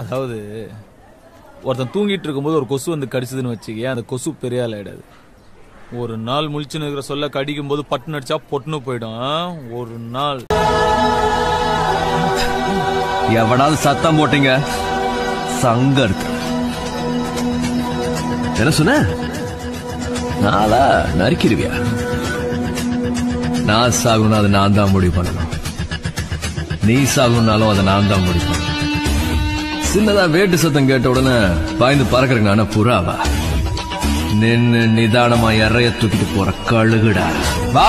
அதாவது ஒருத்தன் தூங்கிட்டு இருக்கும்போது ஒரு கொசு வந்து கடிச்சதுன்னு வச்சுக்கே அந்த கொசு பெரிய ஆள் ஆயிடாது ஒரு நாள் முழிச்சுன்னு இருக்கிற சொல்ல கடிக்கும் போது பட்டுன்னு அடிச்சா பொட்டுன்னு போயிடும். ஒரு நாள். எவனாவது சத்தம் போட்டீங்க? சங்க இருக்கு. என்ன சொன்ன? நாளா நறுக்கிடுவியா? நான் சாகுனா அதை நான் தான் முடிவு பண்ணணும். நீ சாகுனாலும் அதை நான் தான் முடிவு பண்ணணும். சின்னதா வேட்டு சத்தம் கேட்ட உடனே பாய்ந்து பறக்கிறேங்க ஆனா புறாவா? நின்னு நிதானமா இறைய தூக்கிட்டு போற கழுகுடா. வா!